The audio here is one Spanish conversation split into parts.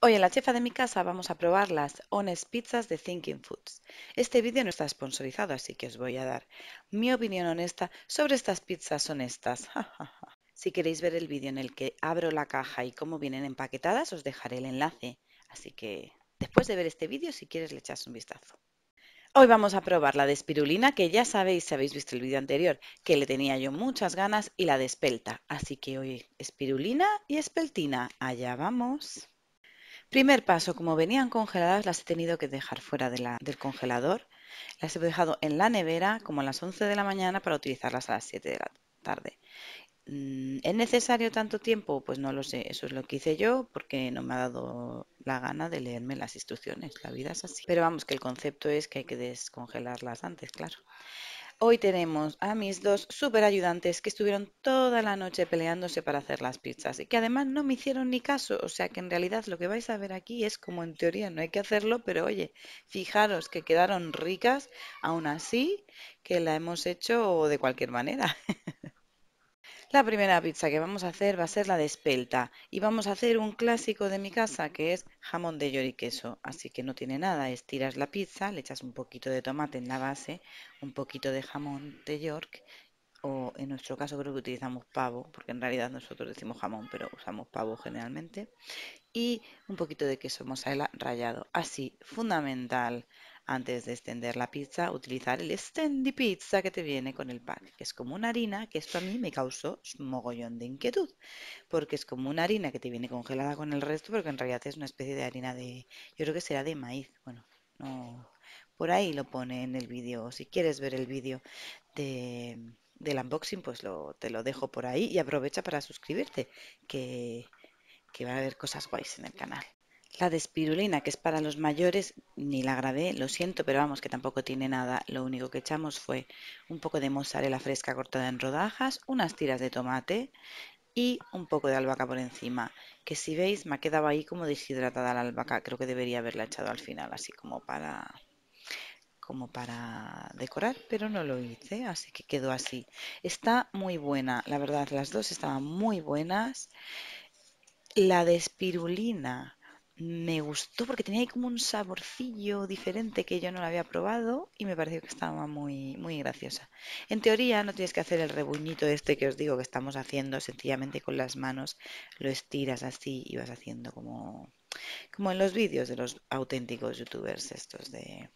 Hoy en la chefa de mi casa vamos a probar las Honest Pizzas de Thinking Foods. Este vídeo no está sponsorizado, así que os voy a dar mi opinión honesta sobre estas pizzas honestas. si queréis ver el vídeo en el que abro la caja y cómo vienen empaquetadas, os dejaré el enlace. Así que después de ver este vídeo, si quieres, le echas un vistazo. Hoy vamos a probar la de espirulina, que ya sabéis, si habéis visto el vídeo anterior, que le tenía yo muchas ganas, y la de espelta. Así que hoy espirulina y espeltina. Allá vamos. Primer paso, como venían congeladas, las he tenido que dejar fuera del congelador. Las he dejado en la nevera como a las 11 de la mañana para utilizarlas a las 7 de la tarde. Mm, ¿Es necesario tanto tiempo? Pues no lo sé, eso es lo que hice yo porque no me ha dado la gana de leerme las instrucciones, la vida es así. Pero vamos, que el concepto es que hay que descongelarlas antes, claro. Hoy tenemos a mis dos super ayudantes que estuvieron toda la noche peleándose para hacer las pizzas y que además no me hicieron ni caso. O sea que en realidad lo que vais a ver aquí es como en teoría no hay que hacerlo, pero oye, fijaros que quedaron ricas, aún así que la hemos hecho de cualquier manera. La primera pizza que vamos a hacer va a ser la de espelta y vamos a hacer un clásico de mi casa que es jamón de york y queso. Así que no tiene nada, estiras la pizza, le echas un poquito de tomate en la base, un poquito de jamón de york o en nuestro caso creo que utilizamos pavo, porque en realidad nosotros decimos jamón, pero usamos pavo generalmente, y un poquito de queso mozzarella rallado. Así, fundamental antes de extender la pizza, utilizar el Extendi Pizza que te viene con el pack, que es como una harina, que esto a mí me causó mogollón de inquietud, porque es como una harina que te viene congelada con el resto, pero que en realidad es una especie de harina de, yo creo que será de maíz, bueno, no, por ahí lo pone en el vídeo, si quieres ver el vídeo de, del unboxing, pues lo, te lo dejo por ahí y aprovecha para suscribirte, que, que a haber cosas guays en el canal. La de espirulina, que es para los mayores, ni la grabé, lo siento, pero vamos, que tampoco tiene nada. Lo único que echamos fue un poco de mozzarella fresca cortada en rodajas, unas tiras de tomate y un poco de albahaca por encima. Que si veis, me ha quedado ahí como deshidratada la albahaca. Creo que debería haberla echado al final, así como para como para decorar, pero no lo hice, así que quedó así. Está muy buena, la verdad, las dos estaban muy buenas. La de espirulina me gustó porque tenía ahí como un saborcillo diferente que yo no lo había probado y me pareció que estaba muy, muy graciosa. En teoría no tienes que hacer el rebuñito este que os digo que estamos haciendo, sencillamente con las manos lo estiras así y vas haciendo como, como en los vídeos de los auténticos youtubers estos de,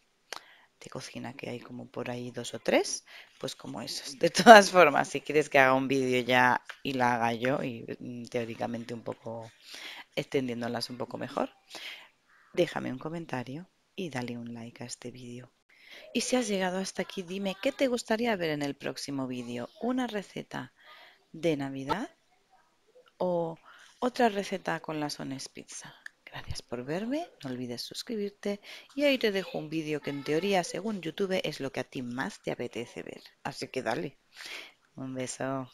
de cocina que hay como por ahí dos o tres, pues como esos. De todas formas, si quieres que haga un vídeo ya y la haga yo y mm, teóricamente un poco extendiéndolas un poco mejor, déjame un comentario y dale un like a este vídeo. Y si has llegado hasta aquí, dime qué te gustaría ver en el próximo vídeo. ¿Una receta de Navidad o otra receta con la Sones Pizza? Gracias por verme, no olvides suscribirte y ahí te dejo un vídeo que en teoría, según YouTube, es lo que a ti más te apetece ver. Así que dale. Un beso.